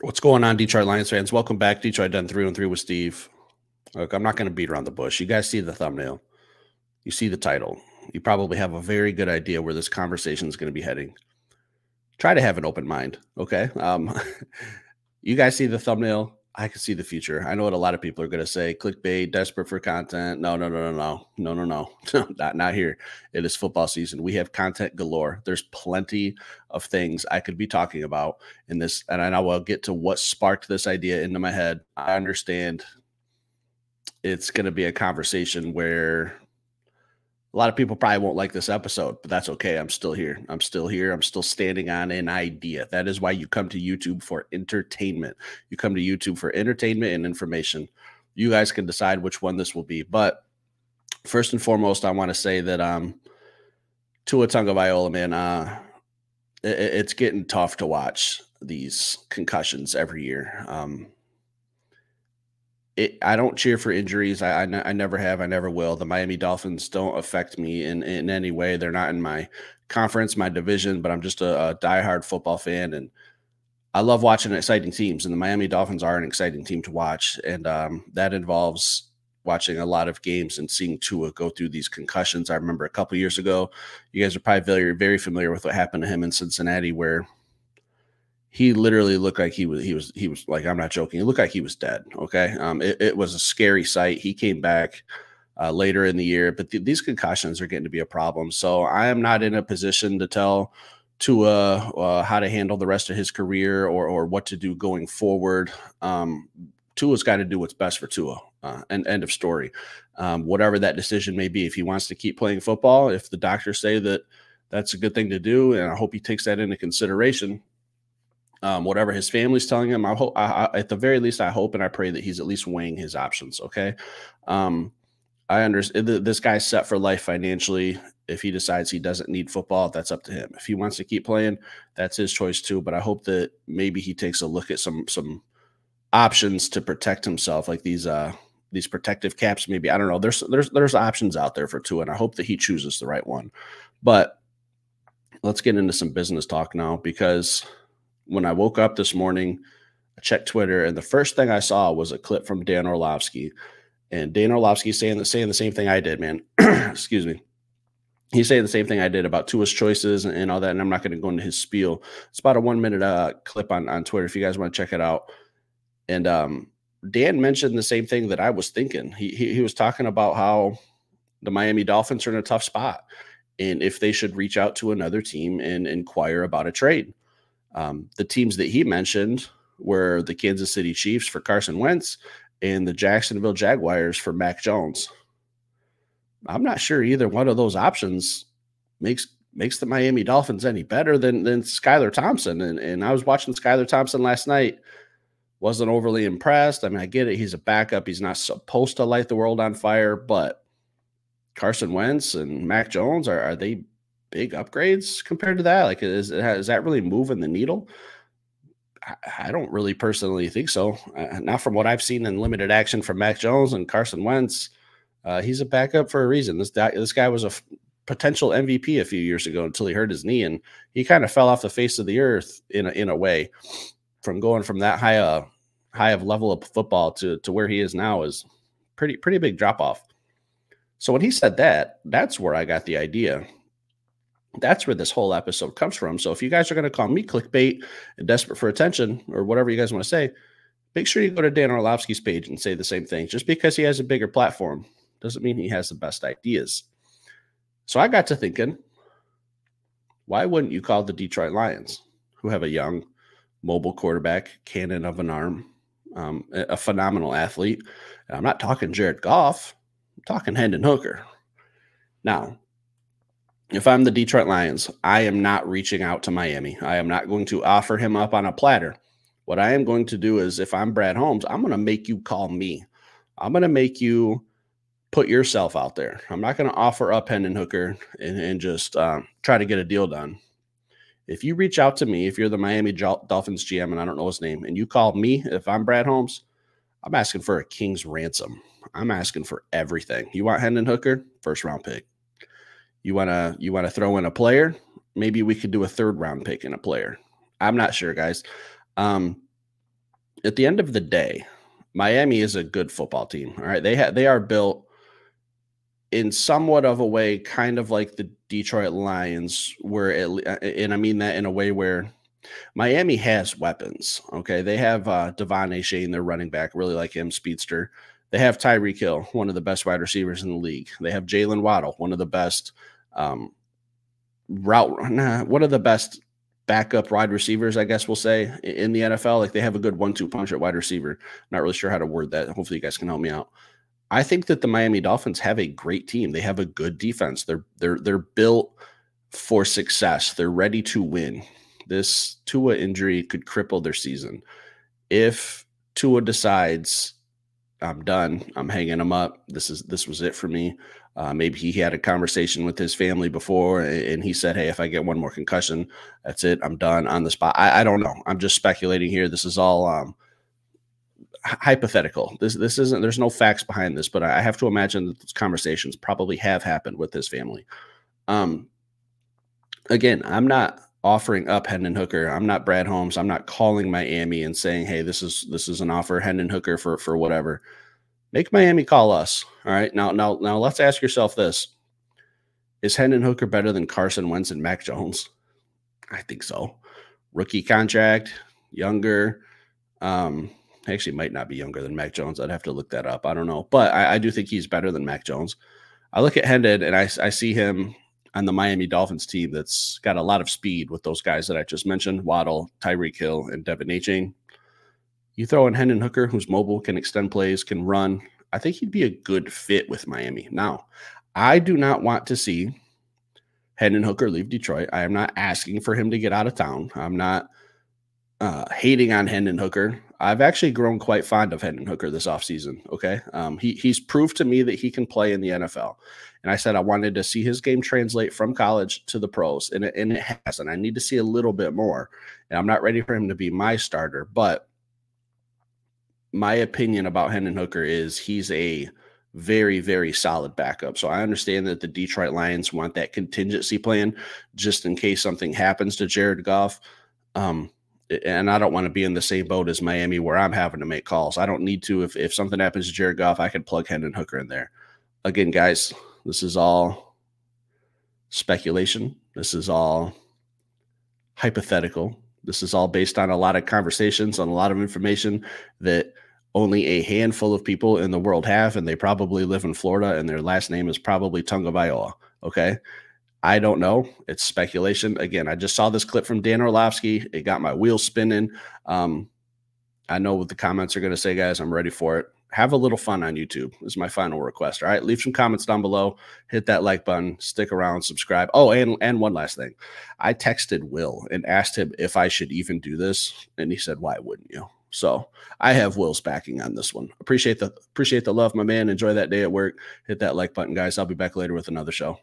What's going on, Detroit Lions fans? Welcome back. Detroit Den three and three with Steve. Look, I'm not going to beat around the bush. You guys see the thumbnail, you see the title. You probably have a very good idea where this conversation is going to be heading. Try to have an open mind, okay? Um, you guys see the thumbnail. I can see the future. I know what a lot of people are going to say clickbait, desperate for content. No, no, no, no, no, no, no, no, not, not here. It is football season. We have content galore. There's plenty of things I could be talking about in this. And I will get to what sparked this idea into my head. I understand it's going to be a conversation where a lot of people probably won't like this episode, but that's okay. I'm still here. I'm still here. I'm still standing on an idea. That is why you come to YouTube for entertainment. You come to YouTube for entertainment and information. You guys can decide which one this will be. But first and foremost, I want to say that um Tua Tagovailoa, man, uh, it, it's getting tough to watch these concussions every year. Um, it, I don't cheer for injuries. I, I, never have. I never will. The Miami Dolphins don't affect me in, in any way. They're not in my conference, my division, but I'm just a, a diehard football fan. And I love watching exciting teams. And the Miami Dolphins are an exciting team to watch. And um, that involves watching a lot of games and seeing Tua go through these concussions. I remember a couple years ago, you guys are probably very, very familiar with what happened to him in Cincinnati, where he literally looked like he was he was he was like I'm not joking. He looked like he was dead. Okay, um, it, it was a scary sight. He came back uh, later in the year, but th- these concussions are getting to be a problem. So I am not in a position to tell Tua uh, how to handle the rest of his career or or what to do going forward. Um, Tua's got to do what's best for Tua. Uh, and end of story. Um, whatever that decision may be, if he wants to keep playing football, if the doctors say that that's a good thing to do, and I hope he takes that into consideration um, whatever his family's telling him. I hope, I, I, at the very least, I hope and I pray that he's at least weighing his options. Okay. Um, I understand this guy's set for life financially. If he decides he doesn't need football, that's up to him. If he wants to keep playing, that's his choice too. But I hope that maybe he takes a look at some some options to protect himself, like these uh these protective caps. Maybe I don't know. There's there's there's options out there for Tua, and I hope that he chooses the right one. But let's get into some business talk now because when I woke up this morning, I checked Twitter, and the first thing I saw was a clip from Dan Orlovsky. And Dan Orlovsky saying the saying the same thing I did, man. Excuse me. He's saying the same thing I did about Tua's choices and, and all that. And I'm not going to go into his spiel. It's about a one minute uh, clip on, on Twitter if you guys want to check it out. And um, Dan mentioned the same thing that I was thinking. He, he, he was talking about how the Miami Dolphins are in a tough spot and if they should reach out to another team and inquire about a trade. Um, the teams that he mentioned were the Kansas City Chiefs for Carson Wentz and the Jacksonville Jaguars for Mac Jones. I'm not sure either one of those options makes makes the Miami Dolphins any better than than Skylar Thompson. And and I was watching Skylar Thompson last night. Wasn't overly impressed. I mean, I get it. He's a backup. He's not supposed to light the world on fire, but Carson Wentz and Mac Jones are, are they big upgrades compared to that? Like, is, is that really moving the needle? I, don't really personally think so. Uh, not from what I've seen in limited action from Mac Jones and Carson Wentz. Uh, he's a backup for a reason. This guy, this guy was a potential MVP a few years ago until he hurt his knee, and he kind of fell off the face of the earth in a, in a way. From going from that high uh, high of level of football to to where he is now is pretty pretty big drop off. So when he said that, that's where I got the idea that's where this whole episode comes from. So if you guys are going to call me clickbait and desperate for attention or whatever you guys want to say, make sure you go to Dan Orlovsky's page and say the same thing. Just because he has a bigger platform doesn't mean he has the best ideas. So I got to thinking, why wouldn't you call the Detroit Lions, who have a young, mobile quarterback, cannon of an arm, um, a phenomenal athlete? And I'm not talking Jared Goff, I'm talking Hendon Hooker. Now, if I'm the Detroit Lions, I am not reaching out to Miami. I am not going to offer him up on a platter. What I am going to do is, if I'm Brad Holmes, I'm going to make you call me. I'm going to make you put yourself out there. I'm not going to offer up Hendon Hooker and, and just uh, try to get a deal done. If you reach out to me, if you're the Miami Dolphins GM and I don't know his name, and you call me, if I'm Brad Holmes, I'm asking for a king's ransom. I'm asking for everything. You want Hendon Hooker? First round pick. You wanna you wanna throw in a player? Maybe we could do a third round pick in a player. I'm not sure, guys. Um, at the end of the day, Miami is a good football team. All right, they have they are built in somewhat of a way, kind of like the Detroit Lions, where it, and I mean that in a way where Miami has weapons. Okay, they have uh, De'Von Achane, their running back, really like him, speedster. They have Tyreek Hill, one of the best wide receivers in the league. They have Jaylen Waddle, one of the best um, route, nah, one of the best backup wide receivers, I guess we'll say, in the NFL. Like they have a good one-two punch at wide receiver. Not really sure how to word that. Hopefully, you guys can help me out. I think that the Miami Dolphins have a great team. They have a good defense. They're they're they're built for success. They're ready to win. This Tua injury could cripple their season. If Tua decides I'm done, I'm hanging him up. This is this was it for me. Uh, maybe he had a conversation with his family before, and he said, "Hey, if I get one more concussion, that's it. I'm done on the spot." I, I don't know. I'm just speculating here. This is all um, hypothetical. This this isn't. There's no facts behind this, but I have to imagine that these conversations probably have happened with his family. Um, again, I'm not offering up Hendon Hooker. I'm not Brad Holmes. I'm not calling Miami and saying, "Hey, this is this is an offer, Hendon Hooker for for whatever." Make Miami call us. All right. Now, now, now let's ask yourself this. Is Hendon Hooker better than Carson Wentz and Mac Jones? I think so. Rookie contract, younger. Um, actually might not be younger than Mac Jones. I'd have to look that up. I don't know. But I, I do think he's better than Mac Jones. I look at Hendon and I, I see him on the Miami Dolphins team that's got a lot of speed with those guys that I just mentioned Waddle, Tyreek Hill, and De'Von Achane. You throw in Hendon Hooker, who's mobile, can extend plays, can run. I think he'd be a good fit with Miami. Now, I do not want to see Hendon Hooker leave Detroit. I am not asking for him to get out of town. I'm not uh, hating on Hendon Hooker. I've actually grown quite fond of Hendon Hooker this offseason. Okay. Um, he, he's proved to me that he can play in the NFL. And I said I wanted to see his game translate from college to the pros, and it, and it has. And I need to see a little bit more. And I'm not ready for him to be my starter, but my opinion about Hendon Hooker is he's a very, very solid backup. So I understand that the Detroit Lions want that contingency plan just in case something happens to Jared Goff. Um, and I don't want to be in the same boat as Miami where I'm having to make calls. I don't need to. If, if something happens to Jared Goff, I can plug Hendon Hooker in there. Again, guys, this is all speculation. This is all hypothetical. This is all based on a lot of conversations, on a lot of information that only a handful of people in the world have, and they probably live in Florida, and their last name is probably Tagovailoa. Okay. I don't know. It's speculation. Again, I just saw this clip from Dan Orlovsky. It got my wheels spinning. Um, I know what the comments are going to say, guys. I'm ready for it. Have a little fun on YouTube is my final request. All right. Leave some comments down below. Hit that like button. Stick around. Subscribe. Oh, and and one last thing. I texted Will and asked him if I should even do this. And he said, Why wouldn't you? So I have Will's backing on this one. Appreciate the appreciate the love, my man. Enjoy that day at work. Hit that like button, guys. I'll be back later with another show.